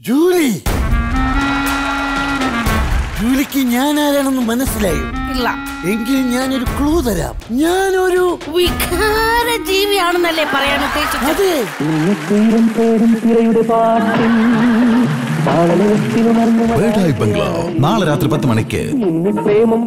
Julie. ജൂലിക്ക് ഞാൻ ആരാണെന്ന് മനസ്സിലായോ? ഇല്ല. എങ്കിൽ ഞാനൊരു ക്ലൂ തരാം. ഞാനൊരു വികാര ജീവിയാണെന്നല്ലേ പറയാൻ ഉദ്ദേശിച്ചത്? അതെ. തീരം തേടും തിരയുടെ പാട്ടും താളലയത്തിലുണർന്നു ബംഗ്ലാവ് നാളെ രാത്രി പത്ത് മണിക്ക്. പ്രേമം